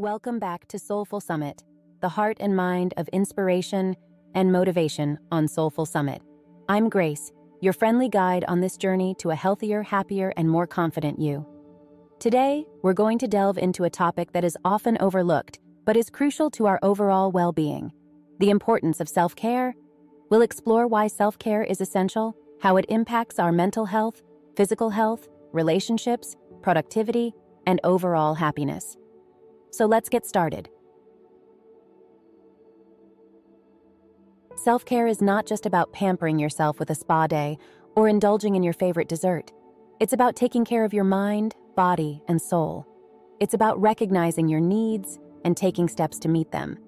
Welcome back to Soulful Summit, the heart and mind of inspiration and motivation on Soulful Summit. I'm Grace, your friendly guide on this journey to a healthier, happier, and more confident you. Today, we're going to delve into a topic that is often overlooked, but is crucial to our overall well being the importance of self care. We'll explore why self care is essential, how it impacts our mental health, physical health, relationships, productivity, and overall happiness. So let's get started. Self care is not just about pampering yourself with a spa day or indulging in your favorite dessert. It's about taking care of your mind, body, and soul. It's about recognizing your needs and taking steps to meet them.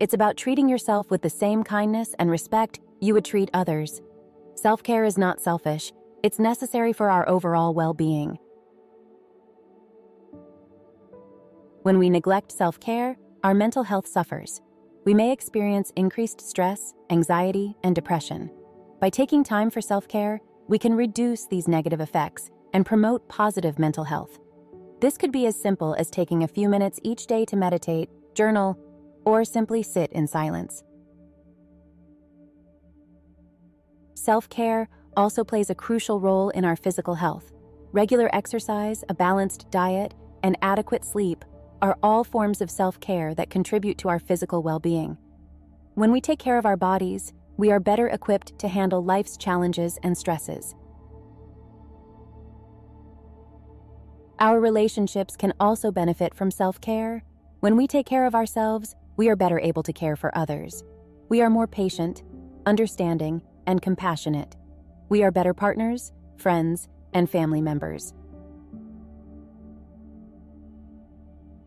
It's about treating yourself with the same kindness and respect you would treat others. Self care is not selfish, it's necessary for our overall well being. When we neglect self care, our mental health suffers. We may experience increased stress, anxiety, and depression. By taking time for self care, we can reduce these negative effects and promote positive mental health. This could be as simple as taking a few minutes each day to meditate, journal, or simply sit in silence. Self care also plays a crucial role in our physical health. Regular exercise, a balanced diet, and adequate sleep are all forms of self care that contribute to our physical well being. When we take care of our bodies, we are better equipped to handle life's challenges and stresses. Our relationships can also benefit from self care. When we take care of ourselves, we are better able to care for others. We are more patient, understanding, and compassionate. We are better partners, friends, and family members.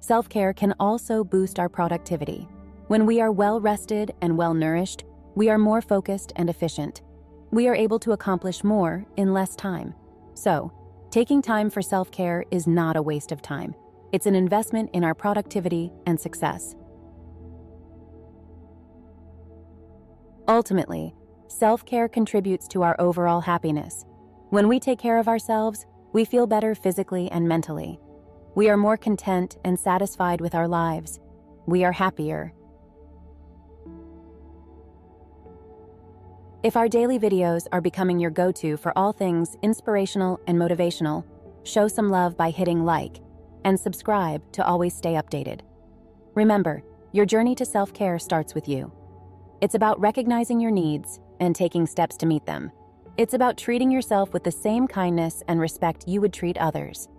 Self care can also boost our productivity. When we are well rested and well nourished, we are more focused and efficient. We are able to accomplish more in less time. So, taking time for self care is not a waste of time. It's an investment in our productivity and success. Ultimately, self care contributes to our overall happiness. When we take care of ourselves, we feel better physically and mentally. We are more content and satisfied with our lives. We are happier. If our daily videos are becoming your go to for all things inspirational and motivational, show some love by hitting like and subscribe to always stay updated. Remember, your journey to self care starts with you. It's about recognizing your needs and taking steps to meet them. It's about treating yourself with the same kindness and respect you would treat others.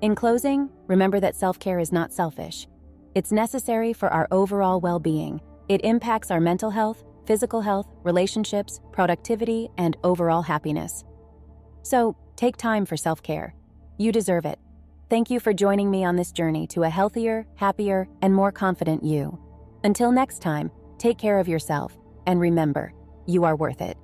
In closing, remember that self care is not selfish. It's necessary for our overall well being. It impacts our mental health, physical health, relationships, productivity, and overall happiness. So, take time for self care. You deserve it. Thank you for joining me on this journey to a healthier, happier, and more confident you. Until next time, take care of yourself, and remember, you are worth it.